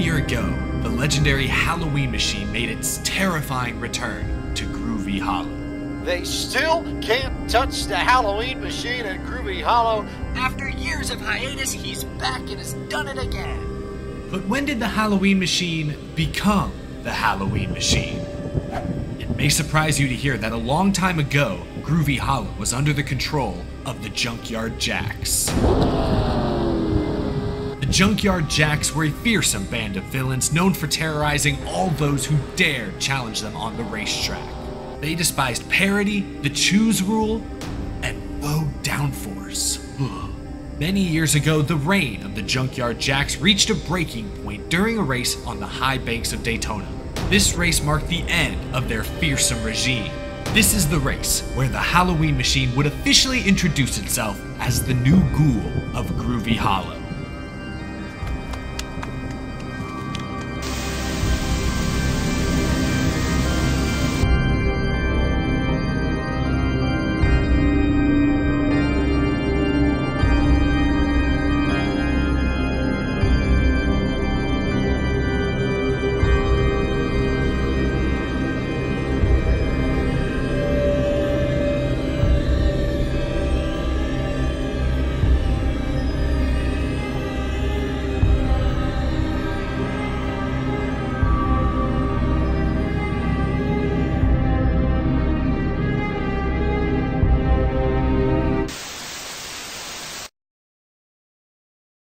year ago, the legendary Halloween machine made its terrifying return to Groovy Hollow. They still can't touch the Halloween machine at Groovy Hollow. After years of hiatus, he's back and has done it again. But when did the Halloween machine become the Halloween machine? It may surprise you to hear that a long time ago, Groovy Hollow was under the control of the Junkyard Jacks. Junkyard Jacks were a fearsome band of villains known for terrorizing all those who dared challenge them on the racetrack. They despised parity, the choose rule, and low downforce. Many years ago, the reign of the Junkyard Jacks reached a breaking point during a race on the high banks of Daytona. This race marked the end of their fearsome regime. This is the race where the Halloween machine would officially introduce itself as the new ghoul of Groovy Hollow.